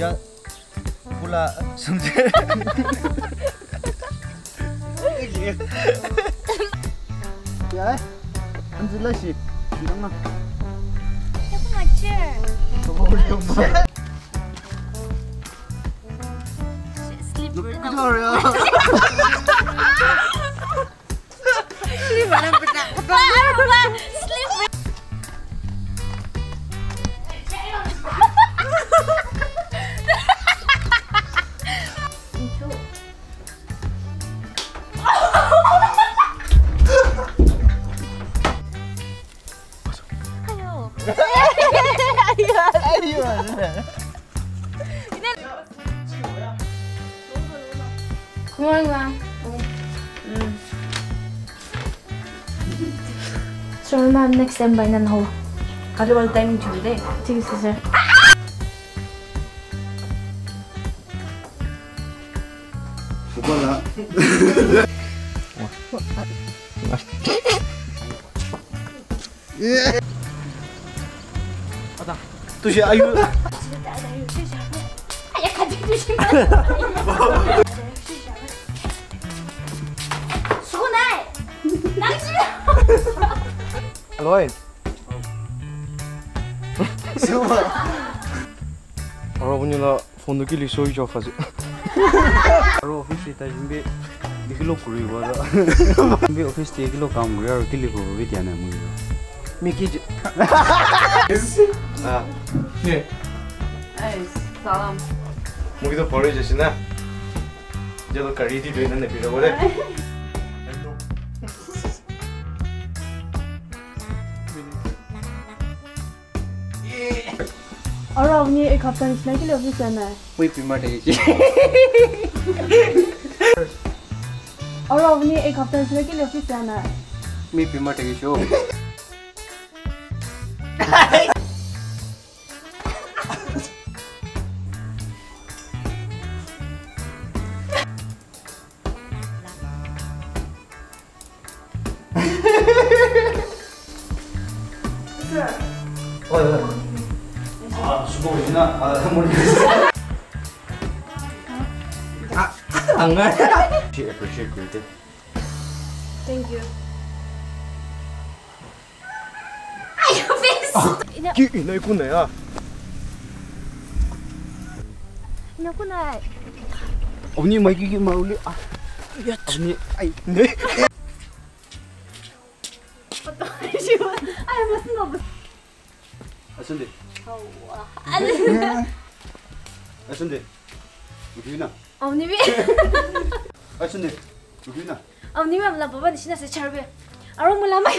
야 몰라. 성재. 야 안질러 씨 이놈아 chair. Colonial mud. Look, Gloria. Lah. Sir, ma'am, next time by nan ho. Kada wala timing Tuesday. Sige, sir. 뭐라 예 아다 도시 아유 kaji tu sih. Sunai. Nangis. 로인 수마 여러분 이 나 폰도 길리 소리 하지 Aro office ta jimbe dikilo kuri wada jimbe office te kilo kam guri aro kili ko wi tiana mu 미키지 아 네. Ay, salam. 무기도 버려 주시나? 이제도 가리디도 있는데 빌어보래 और अपनी एक हफ्ता निकलने के लिए ऑफिस जाना है wi pima te ji और अपनी एक हफ्ता निकलने के लिए ऑफिस जाना है mi pima te She appreciate you. Thank you. I face. it. You know, you're not going to be able to do it. You're not 아니. 아 근데 우리나. 언니비. 아 근데 우리나. 언니비 몰라 봐봐 신나서 차르베. 아로 몰라 마.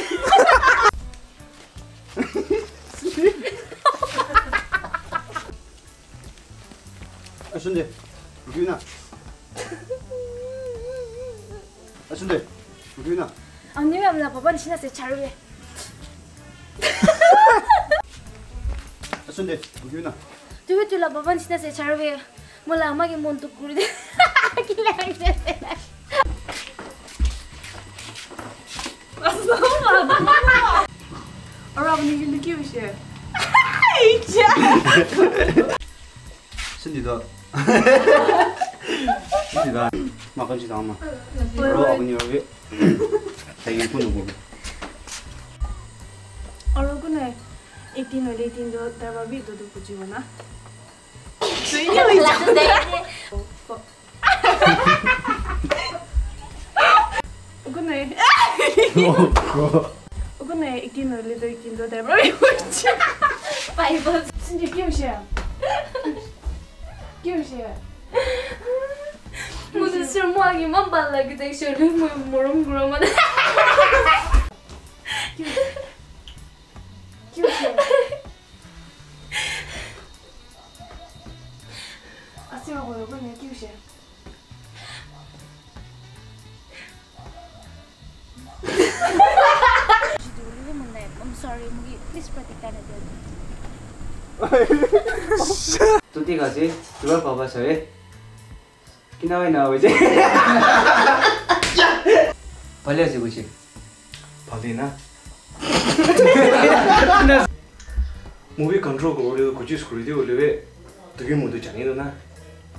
아 근데 우리나. 아 근데 우리나. 언니비 몰라 봐봐 신나서 차르베. sunde bugyuna tuwe tula baban sina se charwe mula amagi montu kuride kila kide Arab ni gülü ki bir şey. Hiç. Şimdi de. Şimdi de. Makan çıkan ama. Arab ni gülü. Sayın kunu bu. Latino Latino dava vido do Pujivo, né? Soy yo y yo. Ogone. Ogone ikino lido ikino dava vido. Pai vos. Sinje kyoshe. Kyoshe. 무슨 술 먹이 맘 발라 그때 쇼를 뭐 모름 그러면 chciało, będę pił się. तुतिको चाहिँ ठुलो पापा छ अरे किनभने अब चाहिँ भले चाहिँ गएपछि भलिन मुभी कन्ट्रोल गरिदियो खुचिस खुरिदियो उसले दुई मुदु चाहिँदैन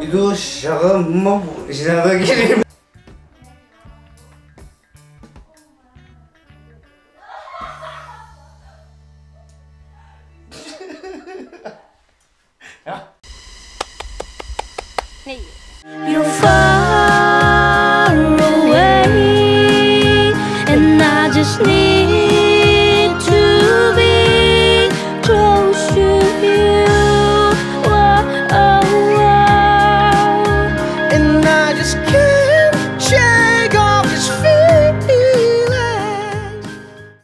Bir dur şaka mı bu? İşine de gireyim. Hey.